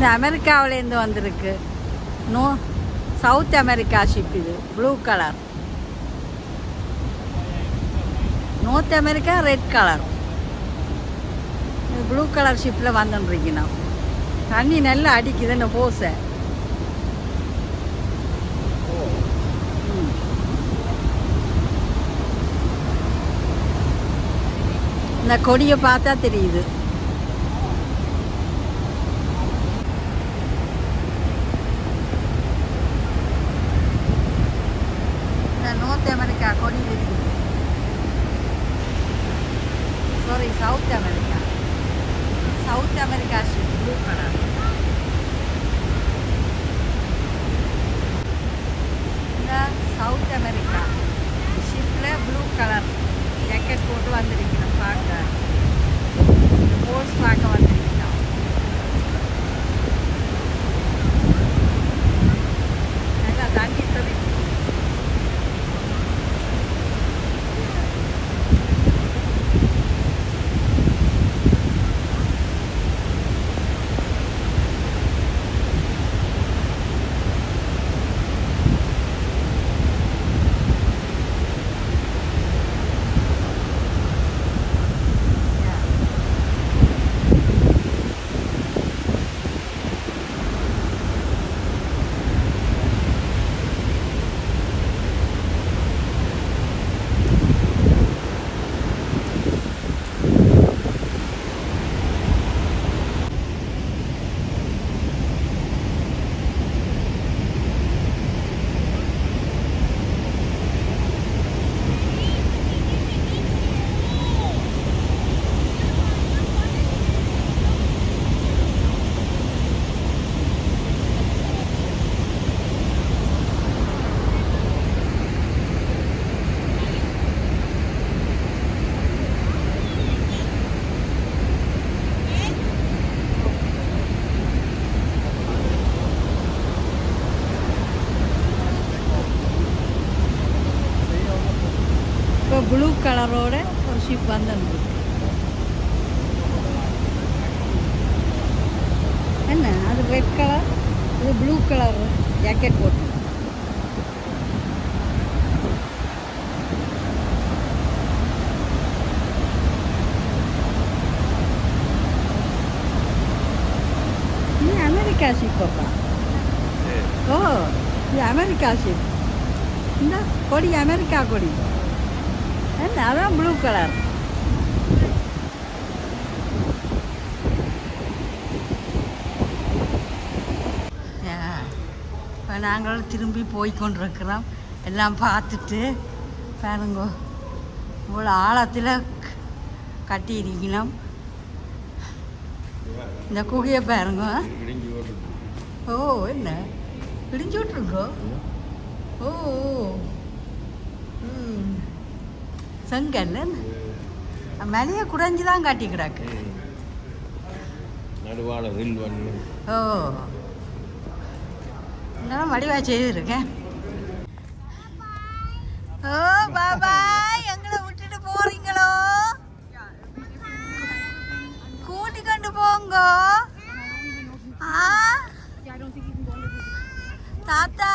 இந்த அமெரிக்காவிலேருந்து வந்திருக்கு. நோ சவுத் அமெரிக்கா ஷிப் இது. Blue colour North America red colour blue colour ஷிப்பில் வந்துருக்கணும் தண்ணி நல்லா அடிக்குது இந்த போசை இந்த கொடியை பார்த்தா தெரியுது இந்த நார்த் அமெரிக்கா கொடி தெரியுது sorry South America South America blue colour இந்த சவுத் அமெரிக்கா ஷிப்பில் ப்ளூ கலர் ஜாக்கெட் போட்டு வந்திருக்கிறேன் பார்க்க போர்ட்ஸ் பார்க்க வந்திருக்கேன் நல்லா தண்ணி தெளிச்சு இப்போ ப்ளூ கலரோட ஒரு ஷிப் வந்துருக்கு. என்ன? அது ரெட் கலர் இது ப்ளூ கலர் ஜாக்கெட் போட்டு. இது அமெரிக்கா ஷிப் அப்பா. ஓ இது அமெரிக்கா ஷிப் இந்த கொடி அமெரிக்கா கொடி. அதான் ப்ளூ கலர் இப்போ நாங்கள் திரும்பி போய் கொண்டிருக்கிறோம். எல்லாம் பார்த்துட்டு பாருங்க இவ்வளோ ஆழத்தில் கட்டியிருக்கணும் இந்த குகையை பாருங்க. ஓ என்ன? பிடிஞ்சு விட்ருக்கோ ஓ ஓ. ம். செங்கல். மலையை குறைஞ்சி தான் காட்டி கிடக்கு. நடுவாள வில் வந்து. ஓ. நான் வடிவா செய்திருக்கேன் ஓ பாபா எங்களை விட்டுட்டு போறீங்களோ? கூட்டி கொண்டு போங்க. ஆ? தாத்தா?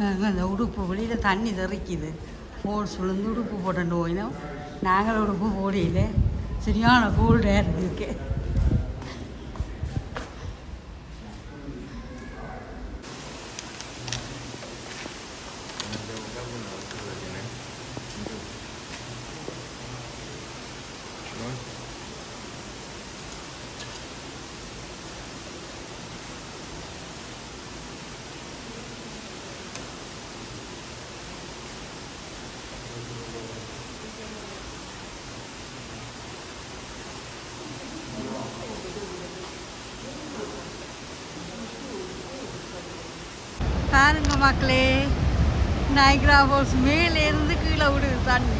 அந்த உடுப்பு வெளியில் தண்ணி தெறிக்குது. போல் சுழந்து உடுப்பு போட்டு போயினோம் நாங்கள் உடுப்பு போடையில சரியான கோல்டாக இருக்கு. பாருங்க மக்களே. நைக்ரா ஃபோர்ஸ் மேலே இருந்து கீழே விடுது தண்ணி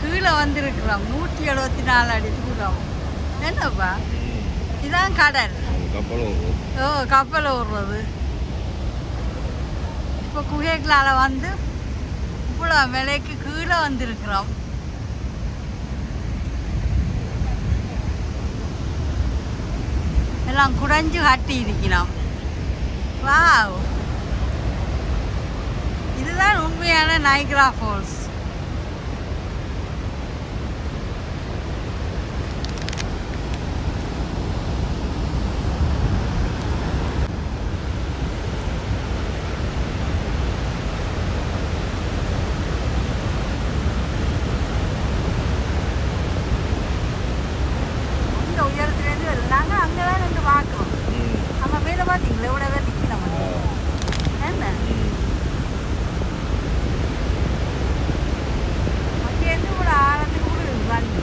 கீழே வந்திருக்கிறோம். நூற்றி எழுபத்தி நாலு அடி தூரம். என்னப்பா? இதான் கடல். ஓ கப்பல் ஓடுறது. இப்போ குகைகளால் வந்து இவ்வளோ விலைக்கு கீழே வந்திருக்கிறோம். எல்லாம் குடைஞ்சு கட்டி இருக்கிறோம் வாவ். இதுதான் உண்மையான நைக்ரா ஃபால்ஸ் இந்த உயரத்துலேருந்து வருது நாங்கள் அங்கே தான் நின்று பார்க்குறோம் அங்கே மேலே பார்த்தீங்களா இவ்வளோ தான் நிற்கிறோம் என்ன அங்கேருந்து ஒரு ஆழத்துக்கு கூட தண்ணி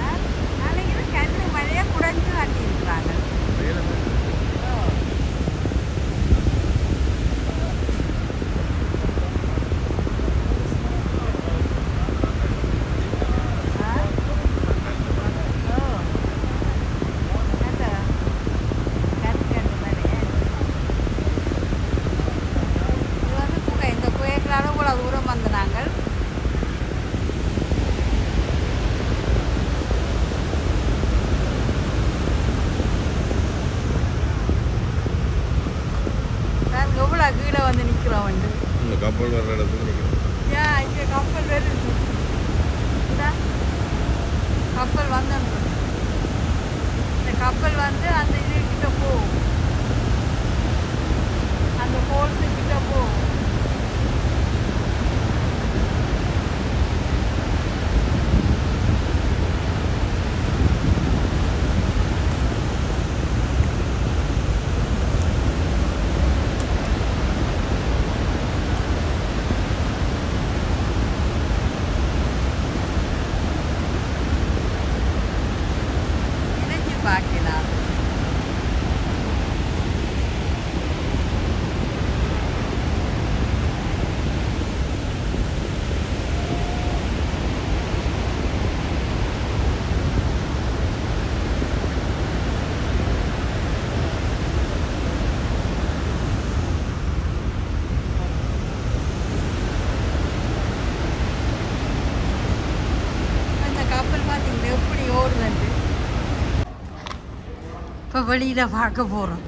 ஆ? நாளைக்கு கண்ணு மழையாக குறைஞ்சு கட்டி இருக்கிறாங்க இந்த குயக்களால் இவ்வளோ தூரம் வந்து நாங்கள் நாங்கள் எவ்வளோ கீழே வந்து நிற்கிறோம் வந்து இந்த கப்பல் வர்ற இடத்துக்கு நிற்கிறோம். ஏன் இங்கே கப்பல் வருது கப்பல் வந்து இந்த கப்பல் வந்து அந்த இது கிட்ட போகும் அந்த ஹோல்ஸு கிட்ட போகும் இப்போ வெளியில் பார்க்க போகிறோம்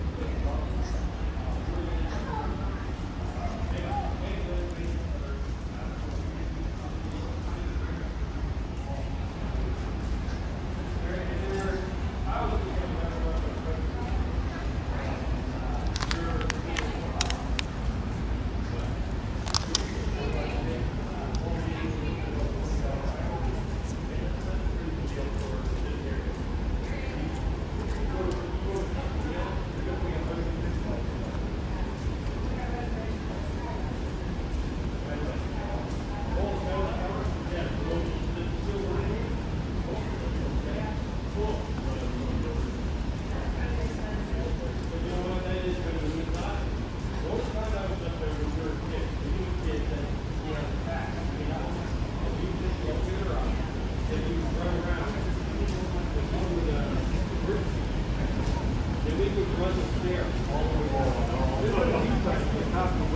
it wasn't there all the way along.